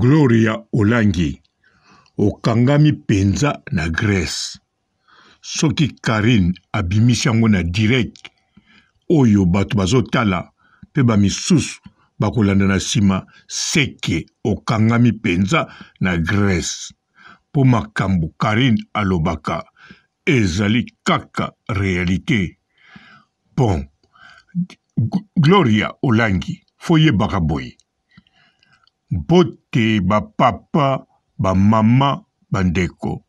Gloria Olangi, okangami mpenza na Grèce. Soki Carine abimisi yango na direct oyo bato bazotala mpe bamisusu bakolanda na nsima seke okangami mpenza na Grèce. po makambu Carine alobaka ezali kaka realite bon Gloria Olangi fo yebaka boye mbote ba papa ba maman ba ndeko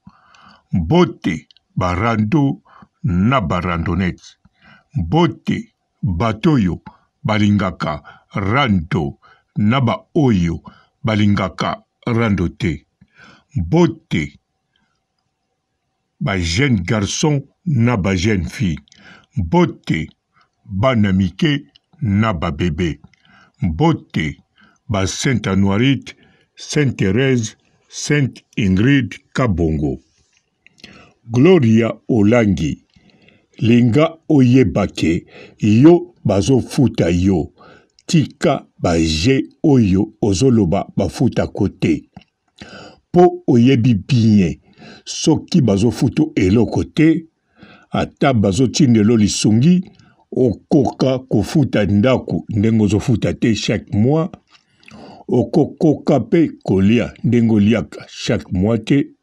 mbote ba rando na ba randonnette mbote Bato oyo balingaka rando na baoyo balingaka rando te. Mbote ba jeunes garçons na ba jeunes filles. Mbote bana mike na ba bebe. Mbote ba Sainte Anoirite, Sainte Therèse, Sainte Ingrid, Kabongo. Gloria Olangi linga oyeba ke yo bazo futa yo tika ba jeux oyo ozo loba ba futa ko te po oyebi bien soki bazo futu eloko te ata bazo tindela yo lisungi okoka ko futa ndaku ndenge ozo futa te chaque mois oko koka pe kolia ndenge oliaka chaque mois te.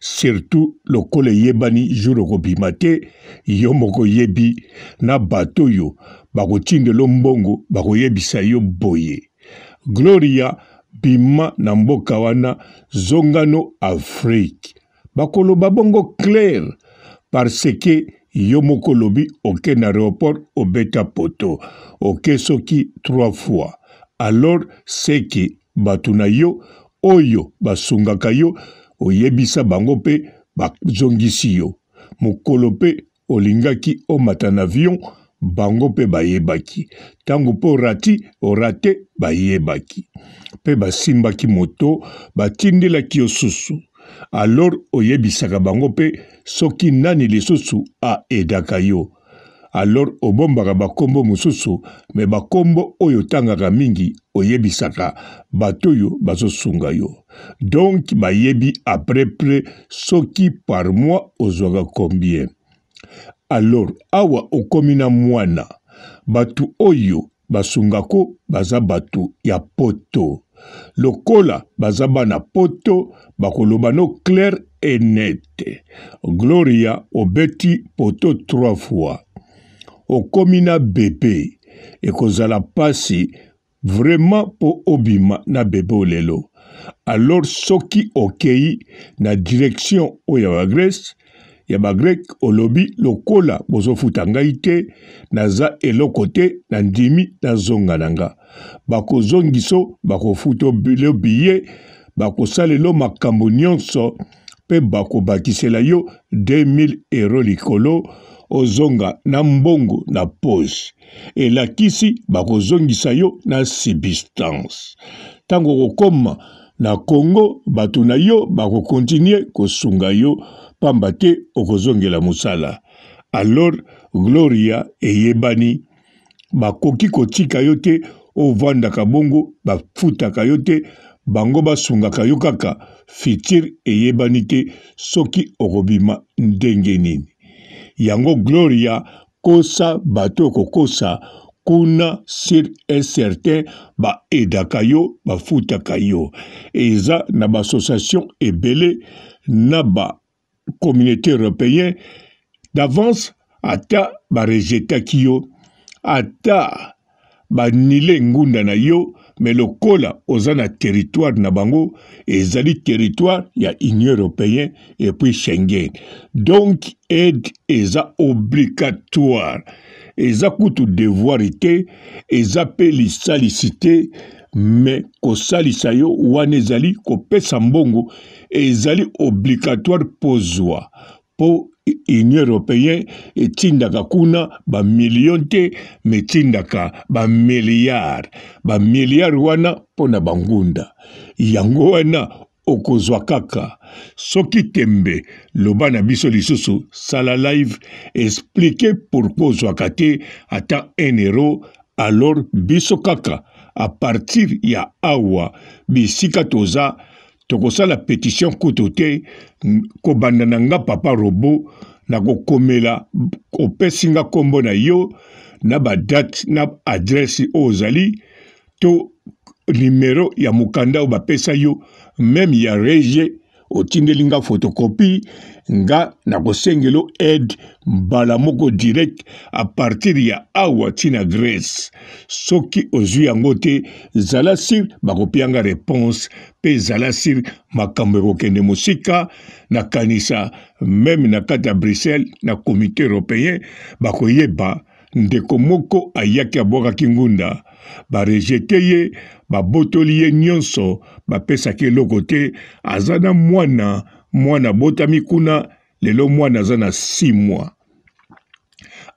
surtout lokola eyebani jour okobima te yo moko oyebi na bato oyo bakotindelo mbongo bakoyebisa yo boye gloria bima na mboka wana zongano afrique bakoloba bongo claire parce que yo moko olobi oke na aéroport obeta poto oke soki trois fois alors seke Bato na yo oyo basungaka yo, oyebisa bango mpe bazongisi yo. Mokolo mpe olingaki omata na avion, bango mpe bayebaki. Tango mpe orati, orate, bayebaki. Mpe basimbaki moto, batindelaki yo susu. Alors oyebisaka bango mpe soki nani lisusu a aidaka yo. alors obombaka bakombo mosusu me bakombo oyo otangaka mingi oyebisaka bato oyo bazosunga yo donk bayebi apres pre soki par mois ozwaka combien alors awa okomi na mwana bato oyo basunga ko baza batu ya poto lokola baza bana poto bakoloba no clair et net gloria obeti poto 3 fois okomi na bebe ekozala pasi vraiment po obima na bebe olelo alors soki okei na direction oyo ya bagrece ya ba grec olobi lokola bozofuta ngai te naza eloko te na ndimi nazonga na nga bakozongiso bakofuta obilo biye bakosalelo makambo nyonso mpe bakobakisela yo 2000 euro likolo ozonga na mbongo na poche elakisi bakozongisa yo na substance ntango okokoma Na Congo, bato na yo bakokontinye kosunga yo pamba te okozongela mosala. Alors, Gloria eyebani, bakoki kotika yo te ovandaka bongo, bafutaka yo te, bango basungaka yo kaka, futur eyebani te soki okobima ndenge nini. Yango Gloria, kosa bato okokosa kuna sur un certain ba edaka yo bafutaka yo eza na ba association ebele na ba communauté européen d'avance ata ba rejetaki yo ata ba nile ngunda na yo mais lokola oza na territoire na bango ezali territoire ya Union européenne et puis Schengen donc aide eza obligatoire eza kutu devoir te eza pe lisalisi te mais kosalisa yo wana ezali kopesa mbongo ezali obligatoire pozwa mpo union européen etindaka kuna bamilio te ma etindaka bamilliard bamilliard wana mpo na bangunda yango wana okozwa kaka soki tembe loba na biso lisusu sala live esplike pourkui ozwaka te ata 1 euro alors biso kaka apartir ya awa bisika toza tokosala petition kutu te kobanda na nga papa robo nakokomela opesi nga nkombo na yo na badate na adresi oyo ozali to nimero ya mokanda oyo bapesa yo meme ya rege otindeli nga fotokopi nga nakosengelo aide mbala moko direct a partir ya awa ntina grèce soki ozwi yango te zala sire bakopianga reponse mpe zala sire makambo ekokende mosika nakanisa meme na kati ya bruxelles na comité européen bakoyeba ndeko moko ayaki abwakaki ngunda barejete ye babotoli ye nyonso bapesaki eloko te aza na mwana mwana abotami kuna lelo mwana aza na 6 mois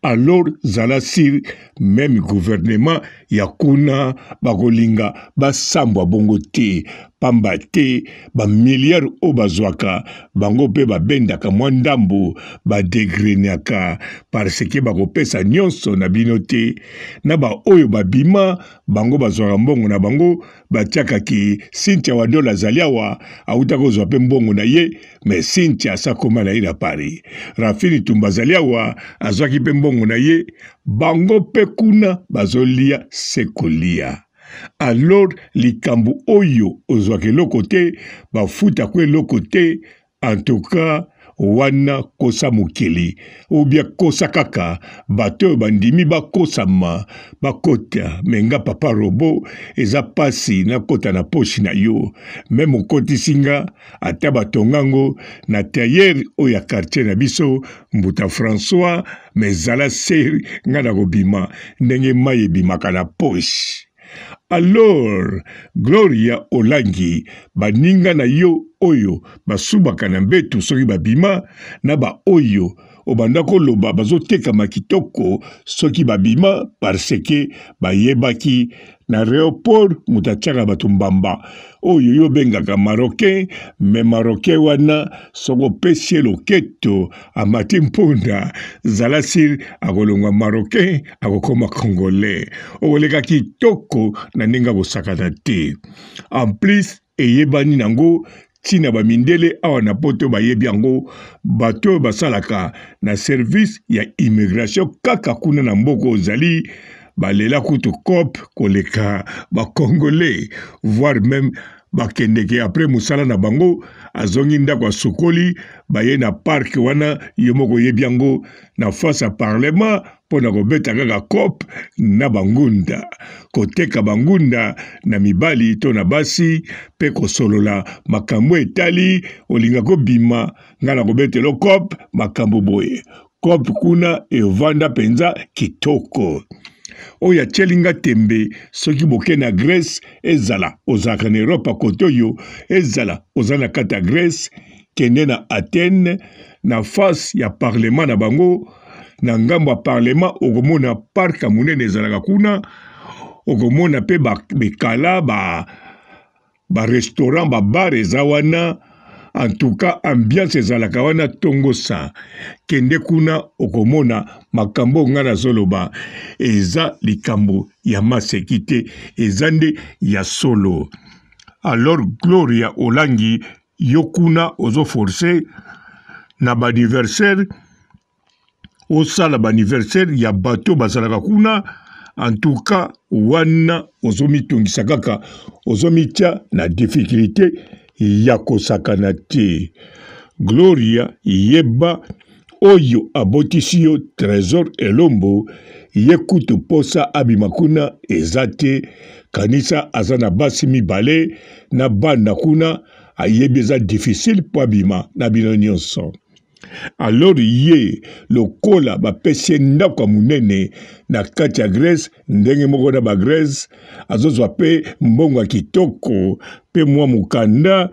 alors zala sur meme gouvernement ya kuna bakolinga basambwa bongo te pamba te bamiliare oyo bazwaka bango mpe babendaka mwa ndambo badegrenaka parceke bakopesa nyonso na bino te na baoyo babima bango bazwaka mbongo na bango batiaka ki Cynthia Wadola azali awa awuta kozwa mpe mbongo na ye me Cynthia asakoma na ye na Paris. Rafini Tumba azali awa azwaki mpe mbongo na ye, bango mpe kuna bazolia se kolia. Alors likambo oyo ozwaka eloko te, bafutako eloko te, En tout cas, wana kosa mokili obia kosa kaka bato oyo bandimi bakosama bakota me nga papa robo eza mpasi nakota na poshi na yo me mokotisi nga ata batonga ngo na tayere oyo ya kartier na biso mbuta françois me zala seri nga nakobima ndenge mai ebimaka na poshi Alors, Gloria Olangi, baninga na yo oyo basubaka na mbetu soki babima na ba oyo obanda koloba bazotekama kitoko soki babima parce que bayebaki na aeroport moto atiaka bato mbamba oyo yo obengaka marocain me marocain wana soko opesi ye loketo amati mpunda zala sire akolongwa marocain akokoma congolais okoleka kitoko na ndenge akosakana te en plus eyebani nango ntina bamindele awa na poto bayebi yango bato oyo basalaka na service ya immigration kaka kuna na mboka ozali balela kutu cop koleka bacongolais voire meme bakendeke apres mosala na bango azongi ndako asukoli baye na parke wana yo moko oyebi yango na face ya parlement mpo na kobeta kaka cop na bangunda koteka bangunda na mibali to na basi mpe kosolola makambo etali olinga kobima ngai na kobetelo cop makambo boye Coop kuna evanda mpenza kitoko. Oyo atyeli nga tembe soki boke na Grèce ezala ozalaka na Europa kote oyo ezala oza na kati ya Grèce kende na Athènes na face ya parlement na bango na ngambo ya parlement okomona parke ya monene ezalaka kuna okomona mpe bamekala ba ba restaurant ba bar eza wana en tout cas ambiance ezalaka wana tongo sa kende kuna okomona makambo ngai nazoloba eza likambo ya maseki te eza nde ya solo alors gloria olangi yo kuna ozo force na baaniversaire osala ba anniversaire ya bato bazalaka kuna en tout cas wana ozomitungisa kaka ozomitya na difficulté ya kosakana te gloria yeba oyo abotisi yo trésor elombo ye kutu posa abima kuna eza te kanisa aza na basi mibale na bana kuna ayebi eza difficile mpo abima na bino nyonso Alors ye lokola bapesi ye ndako ya monene na kati ya Grèce, ndenge moko na Bagrèce, azozwa mpe mbongo ya kitoko mpe mwa mokanda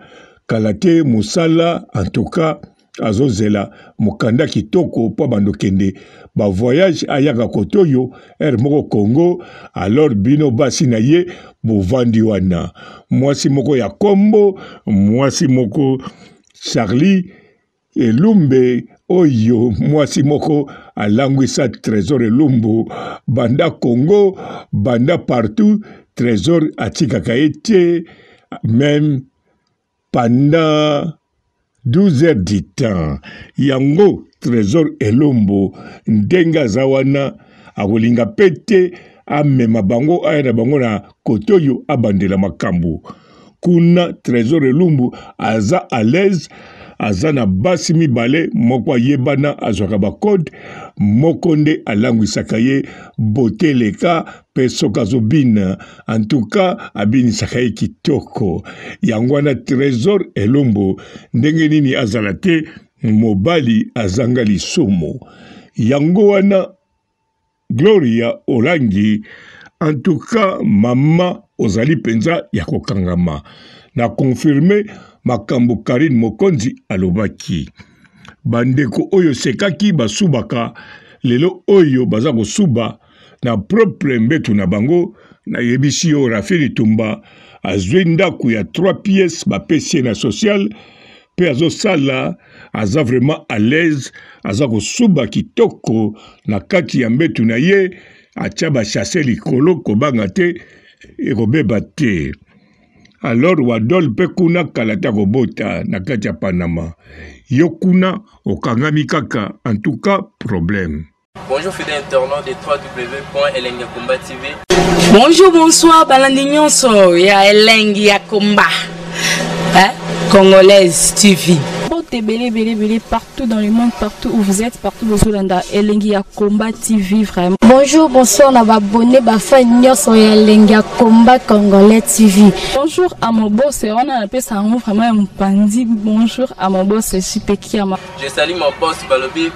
kala te mosala antuka azozela mokanda kitoko mpo abanda okende bavoyage ayaka kote oyo ere moko Congo. Alors bino basi na ye bovandi wana, mwasi moko ya kombo, mwasi moko Charlie Elumbe oyo mwasi moko alangwisa Tresor Elumbu banda Congo banda partout Tresor atikaka ye te meme pendant 12 heures du temps yango Tresor Elumbu ndenge aza wana akolinga mpe te amema bango aya na bango na kote oyo abandela makambo kuna tresor elumbu aza à l'aise aza na basi mibale moko ayebana azwaka bacode moko nde alangwisaka ye bote eleka mpe soki azobina antuka abinisaka ye kitoko yango wana tresor elombo ndenge nini azala te mobali azanga lisumu yango wana Gloria Olangi, en tout cas mama ozali mpenza ya kokangama. Na confirme makambo Karine Mokonzi alobaki. Bandeko oyo sekaki basubaka lelo oyo baza kosuba na propre mbetu na bango nayebisi yo Rafi Litumba azwi ndako ya 3 pièces bapesi ye na sociale mpe azosala aza vraiment à l'aise aza kosuba kitoko na kati ya mbetu na ye atya bashase likolo kobanga te ekobeba te alors wadol mpe kuna kala te akobota na kati ya panama yo kuna okangami kaka en tout cas problème Bonjour fidèle internaute de www.elengiakombatv. Bonjour, bonsoir, balandi nyonso ya elengi ya komba. Hein? Congolaise TV. Bote belé belé belé partout dans le monde, partout où vous êtes, partout où vous êtes, elengi ya combat TV vraiment. Bonjour, bonsoir, na ba abonné ba fan nyonso ya elengi ya combat congolais TV. Bonjour à mon boss, on a appelé ça vraiment un panzi. Bonjour à mon boss, je suis Pekiama. Je salue mon boss Balobi.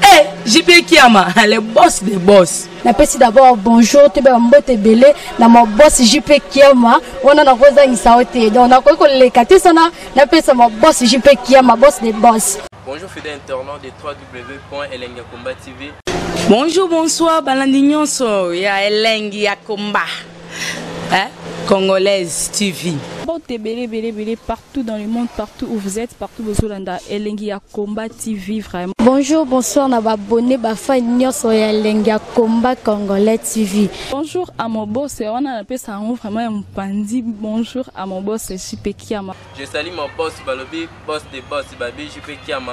Hey, eh, JP Kiama, le boss des boss. napesi d'abord bonjour toyebaka mbote ebele na mabosi jp kiama wana nakozangisa yo te donc nakoki koleka te sana napesa mabosi jp kiama boss de boss Bonjour fidèle internaute de www.elengiakomba TV. Bonjour, bonsoir, balandi nyonso ya elengi ya komba. Hein? Congolaise TV. Mbote ebele ebele ebele partout tout dans le monde partout où vous êtes partout bozolanda elengi ya combat tv vraiment bonjour bonsoir na babone bafai nyonso ya elengi ya combat congolais tv bonjour à mon boss wana napesa yango vraiment ya mopanzi bonjour à mon boss jp kiama je sali mon boss balobi boss de boss babi jp kiama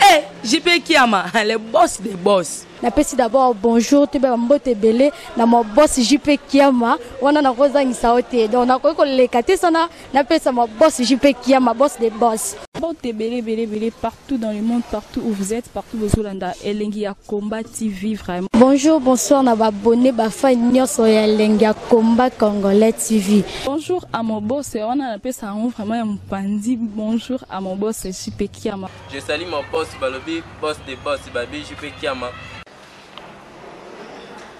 Eh, JP Kiama, le boss des boss. napesi d'abord bonjour toyeba bambote ebele na mabosi jp kiama wana nakozangisa yo te donc nakoki koleka te sana napesa mabosi jp kiama boss de boss mbote ebele ebele ebele partout dans le monde partout où vous êtes partout bozolanda elengi ya Combat TV vraiment. Bonjour, bonsoir na babone bafa nyonso ya elengi ya Combat Congolais TV. Bonjour à mon boss, wana napesa yango vraiment ya mopanzi. Bonjour à mon boss JP Kiama. Je salue mon boss balobi boss de boss babi JP Kiama.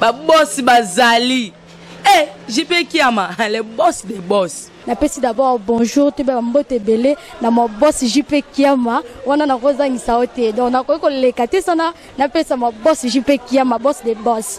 ba boss bazali eh JP Kiama le boss des boss napesi d'abord bonjour toyeba bambote ebele na mwa boss jp kiama wana nakozangisa yo te donc nakoki koleka te sana napesa mwa boss jp kiama boss de boss